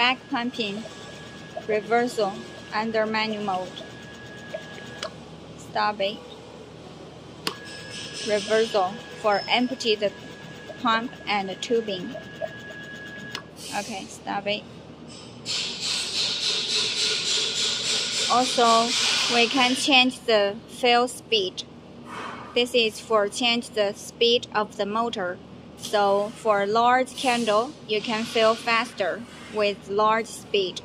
back pumping reversal under manual mode. Stop it. Reversal for empty the pump and tubing. Okay, stop it. Also, we can change the fill speed. This is for change the speed of the motor. So for a large candle, you can fill faster with large speed.